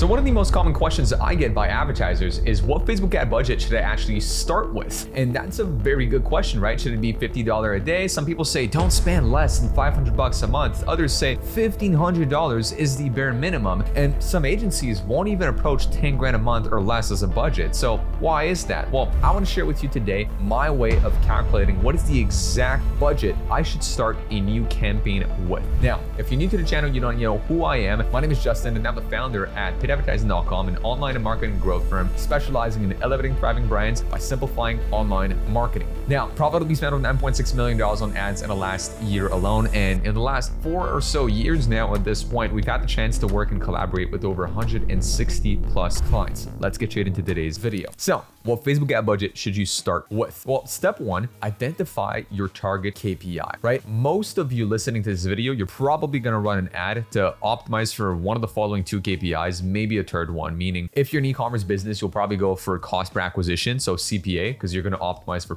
So one of the most common questions I get by advertisers is what Facebook ad budget should I actually start with? And that's a very good question, right? Should it be $50 a day? Some people say don't spend less than 500 bucks a month. Others say $1,500 is the bare minimum. And some agencies won't even approach 10 grand a month or less as a budget. So why is that? Well, I want to share with you today my way of calculating what is the exact budget I should start a new campaign with. Now, if you're new to the channel, you don't know who I am. My name is Justin and I'm the founder at paidadvertising.com, an online and marketing growth firm specializing in elevating thriving brands by simplifying online marketing. Now, profitably spent over $9.6 million on ads in the last year alone. And in the last four or so years now at this point, we've had the chance to work and collaborate with over 160 plus clients. Let's get straight into today's video. So what Facebook ad budget should you start with? Well, step one, identify your target KPI, right? Most of you listening to this video, you're probably gonna run an ad to optimize for one of the following two KPIs, maybe a third one, meaning if you're an e-commerce business, you'll probably go for cost per acquisition, so CPA, because you're gonna optimize for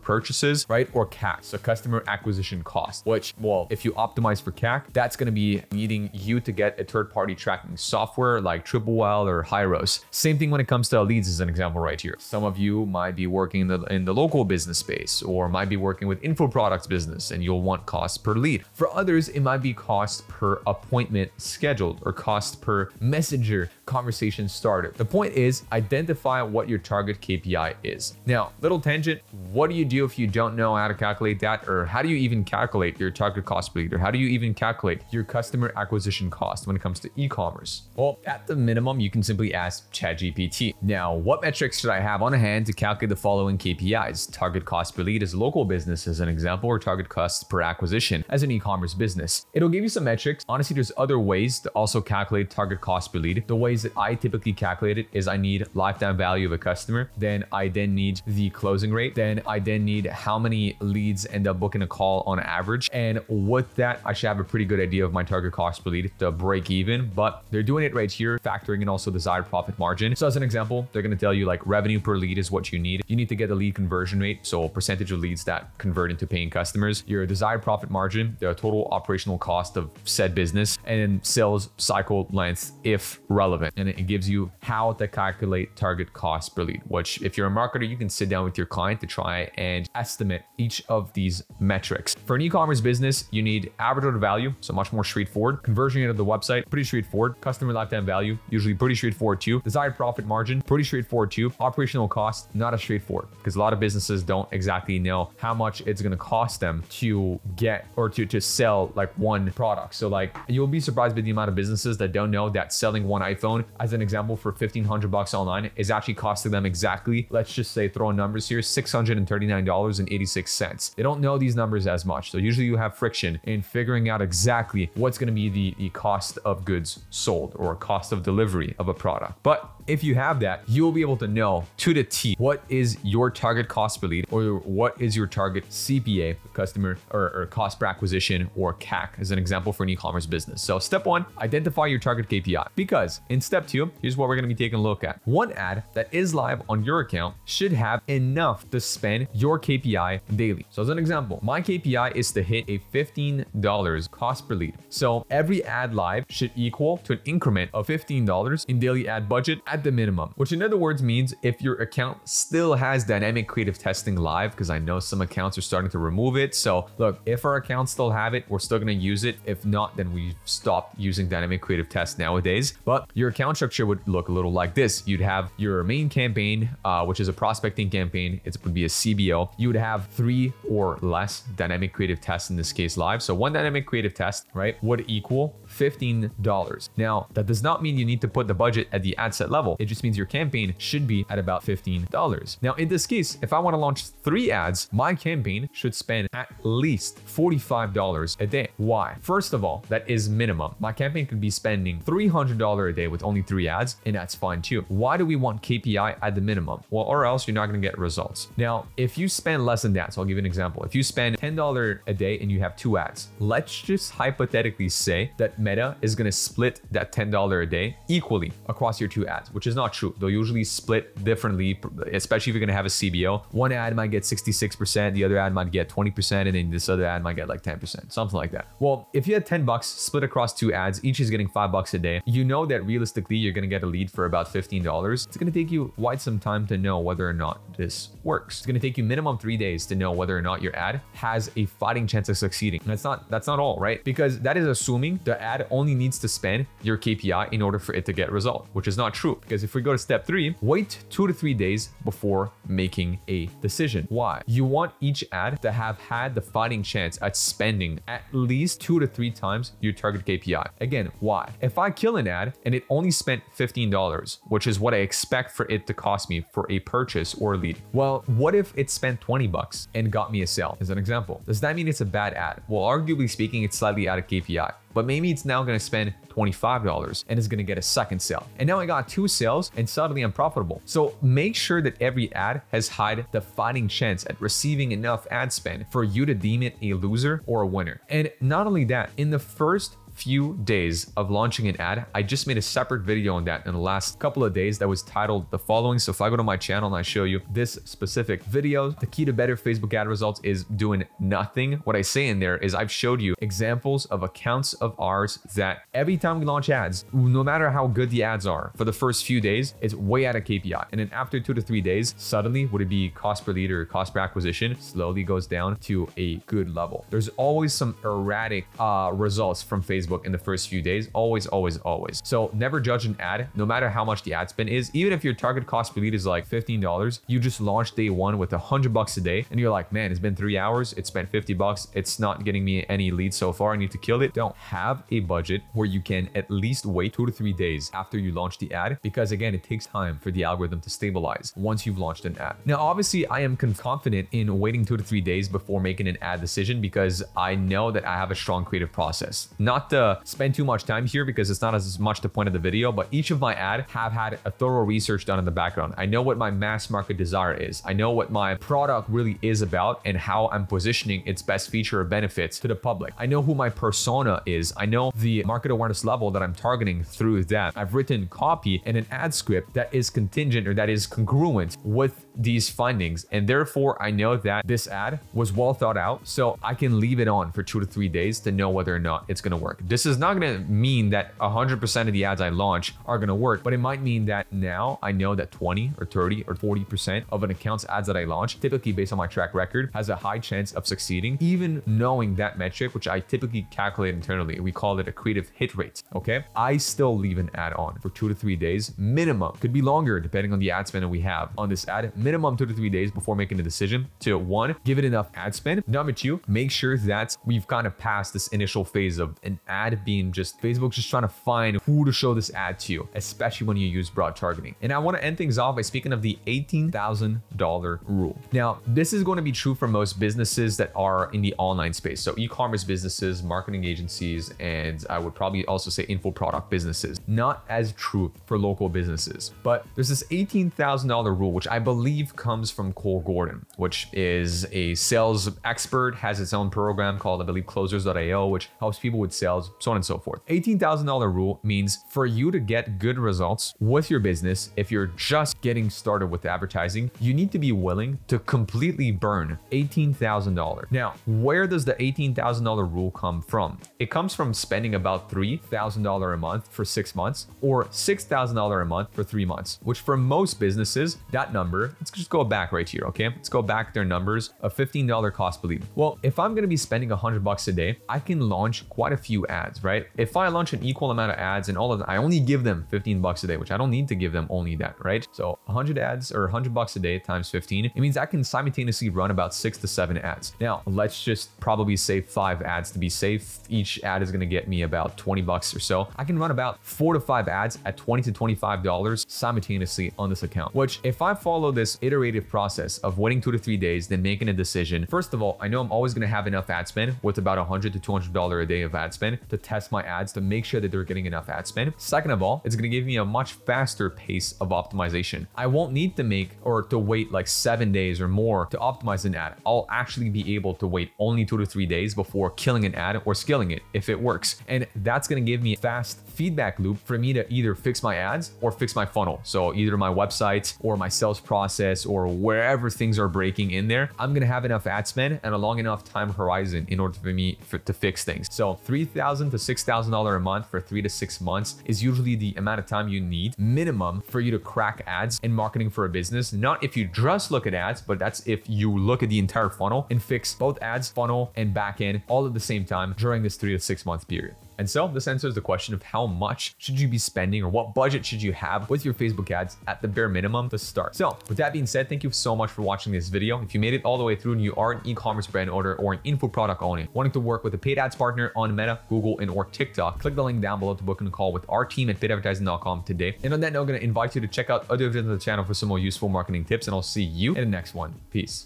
right? Or CAC, so customer acquisition cost, which, well, if you optimize for CAC, that's gonna be needing you to get a third-party tracking software like Triple Whale or Hyros. Same thing when it comes to leads as an example right here. Some of you you might be working in the, in the local business space or might be working with info products business and you'll want cost per lead. For others, it might be cost per appointment scheduled or cost per messenger conversation started. The point is identify what your target KPI is. Now, little tangent, what do you do if you don't know how to calculate that? Or how do you even calculate your target cost per lead? Or how do you even calculate your customer acquisition cost when it comes to e-commerce? Well, at the minimum, you can simply ask ChatGPT. Now, what metrics should I have on hand to calculate the following KPIs? Target cost per lead as a local business as an example, or target cost per acquisition as an e-commerce business. It'll give you some metrics. Honestly, there's other ways to also calculate target cost per lead. The ways that I typically calculate it is I need lifetime value of a customer, then I then need the closing rate, then I then need how many leads end up booking a call on average. And with that, I should have a pretty good idea of my target cost per lead to break even, but they're doing it right here, factoring in also desired profit margin. So as an example, they're going to tell you like revenue per lead is what you need. You need to get the lead conversion rate, so percentage of leads that convert into paying customers, your desired profit margin, the total operational cost of said business, and sales cycle length if relevant. And it gives you how to calculate target cost per lead, which if you're a marketer, you can sit down with your client to try and estimate each of these metrics. For an e-commerce business, you need average order value, so much more straightforward. Conversion rate of the website, pretty straightforward. Customer lifetime value, usually pretty straightforward too. Desired profit margin, pretty straightforward too. Operational cost, not as straightforward because a lot of businesses don't exactly know how much it's going to cost them to get or to, to sell like one product. So like you'll be surprised by the amount of businesses that don't know that selling one iPhone as an example for 1500 bucks online is actually costing them exactly, let's just say throwing numbers here, $639.86. They don't know these numbers as much. So usually you have friction in figuring out exactly what's going to be the, the cost of goods sold or cost of delivery of a product. But if you have that, you'll be able to know to the T what is your target cost per lead or what is your target CPA, customer or, or cost per acquisition or CAC as an example for an e-commerce business. So step one, identify your target KPI because in step two, here's what we're going to be taking a look at. One ad that is live on your account should have enough to spend your KPI daily. So as an example, my KPI is to hit a $15 cost per lead. So every ad live should equal to an increment of $15 in daily ad budget at the minimum, which in other words means if your account still has dynamic creative testing live, because I know some accounts are starting to remove it. So look, if our accounts still have it, we're still going to use it. If not, then we've stopped using dynamic creative test nowadays. But your account structure would look a little like this. You'd have your main campaign, uh, which is a prospecting campaign. It would be a CBO. You would have three or less dynamic creative tests in this case live. So one dynamic creative test, right, would equal $15. Now, that does not mean you need to put the budget at the ad set level. It just means your campaign should be at about $15. Now, in this case, if I want to launch three ads, my campaign should spend at least $45 a day. Why? First of all, that is minimum. My campaign could be spending $300 a day with only three ads, and that's fine too. Why do we want KPI at the minimum? Well, or else you're not going to get results. Now, if you spend less than that, so I'll give you an example. If you spend $10 a day and you have two ads, let's just hypothetically say that Meta is to split that $10 a day equally across your two ads, which is not true. They'll usually split differently, especially if you're going to have a CBO. One ad might get 66%, the other ad might get 20%, and then this other ad might get like 10%, something like that. Well, if you had 10 bucks split across two ads, each is getting five bucks a day, you know that realistically you're going to get a lead for about $15. It's going to take you quite some time to know whether or not this works. It's going to take you minimum three days to know whether or not your ad has a fighting chance of succeeding. That's not that's not all, right? Because that is assuming the ad only needs to spend your KPI in order for it to get result, which is not true. Because if we go to step three, wait two to three days before making a decision. Why? You want each ad to have had the fighting chance at spending at least two to three times your target KPI. Again, why? If I kill an ad and it only spent $15, which is what I expect for it to cost me for a purchase or lead. Well, what if it spent 20 bucks and got me a sale as an example? Does that mean it's a bad ad? Well, arguably speaking, it's slightly out of KPI but maybe it's now to spend $25 and is to get a second sale. And now I got two sales and suddenly I'm profitable. So make sure that every ad has had the fighting chance at receiving enough ad spend for you to deem it a loser or a winner. And not only that, in the first few days of launching an ad. I just made a separate video on that in the last couple of days that was titled the following. So if I go to my channel and I show you this specific video, the key to better Facebook ad results is doing nothing. What I say in there is I've showed you examples of accounts of ours that every time we launch ads, no matter how good the ads are for the first few days, it's way out of KPI. And then after two to three days, suddenly would it be cost per lead or cost per acquisition slowly goes down to a good level. There's always some erratic uh, results from Facebook Facebook in the first few days. Always, always, always. So never judge an ad, no matter how much the ad spend is. Even if your target cost per lead is like $15, you just launched day one with a hundred bucks a day and you're like, man, it's been three hours. It spent 50 bucks. It's not getting me any leads so far. I need to kill it. Don't have a budget where you can at least wait two to three days after you launch the ad because again, it takes time for the algorithm to stabilize once you've launched an ad. Now, obviously I am confident in waiting two to three days before making an ad decision because I know that I have a strong creative process. Not to spend too much time here because it's not as much the point of the video, but each of my ad have had a thorough research done in the background. I know what my mass market desire is. I know what my product really is about and how I'm positioning its best feature or benefits to the public. I know who my persona is. I know the market awareness level that I'm targeting through that. I've written copy and an ad script that is contingent or that is congruent with these findings. And therefore, I know that this ad was well thought out. So I can leave it on for two to three days to know whether or not it's going to work. This is not going to mean that 100% of the ads I launch are going to work, but it might mean that now I know that 20 or 30 or 40% of an account's ads that I launch, typically based on my track record, has a high chance of succeeding, even knowing that metric, which I typically calculate internally. We call it a creative hit rate. Okay. I still leave an ad on for two to three days minimum. Could be longer depending on the ad spend that we have on this ad. Minimum two to three days before making a decision to one, give it enough ad spend. Number two, make sure that we've kind of passed this initial phase of an ad being just Facebook's just trying to find who to show this ad to, especially when you use broad targeting. And I want to end things off by speaking of the $18,000 rule. Now, this is going to be true for most businesses that are in the online space. So e-commerce businesses, marketing agencies, and I would probably also say info product businesses. Not as true for local businesses. But there's this $18,000 rule, which I believe comes from Cole Gordon, which is a sales expert, has its own program called, I believe, closers.io, which helps people with sales, so on and so forth. $18,000 rule means for you to get good results with your business, if you're just getting started with advertising, you need to be willing to completely burn $18,000. Now, where does the $18,000 rule come from? It comes from spending about $3,000 a month for six months or $6,000 a month for three months, which for most businesses, that number, let's just go back right here, okay? Let's go back their numbers a $15 cost per lead. Well, if I'm gonna be spending 100 bucks a day, I can launch quite a few ads, right? If I launch an equal amount of ads and all of them, I only give them 15 bucks a day, which I don't need to give them only that, right? So 100 ads or 100 bucks a day times 15, it means I can simultaneously run about six to seven ads. Now, let's just probably say five ads to be safe. Each ad is gonna get me about 20 bucks or so. I can run about four to five ads at 20 to $25 simultaneously on this account, which if I follow this iterative process of waiting two to three days, then making a decision, first of all, I know I'm always gonna have enough ad spend with about 100 to $200 a day of ad spend to test my ads to make sure that they're getting enough ad spend. Second of all, it's going to give me a much faster pace of optimization. I won't need to make or to wait like seven days or more to optimize an ad. I'll actually be able to wait only two to three days before killing an ad or scaling it if it works. And that's going to give me a fast feedback loop for me to either fix my ads or fix my funnel. So either my website or my sales process or wherever things are breaking in there, I'm going to have enough ad spend and a long enough time horizon in order for me for, to fix things. So $3,000 to $6,000 a month for three to six months is usually the amount of time you need minimum for you to crack ads and marketing for a business. Not if you just look at ads, but that's if you look at the entire funnel and fix both ads, funnel, and back end all at the same time during this three to six month period. And so this answers the question of how much should you be spending or what budget should you have with your Facebook ads at the bare minimum to start. So with that being said, thank you so much for watching this video. If you made it all the way through and you are an e-commerce brand owner or an info product owner wanting to work with a paid ads partner on Meta, Google, and or TikTok, click the link down below to book a call with our team at paidadvertising.com today. And on that note, I'm going to invite you to check out other videos on the channel for some more useful marketing tips and I'll see you in the next one. Peace.